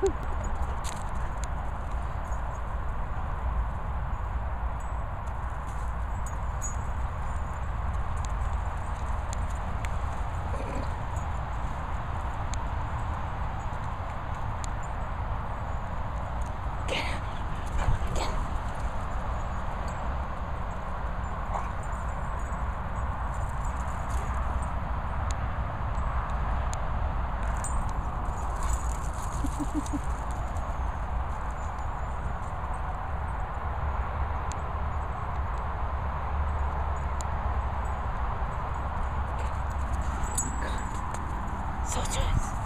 哼。So choice.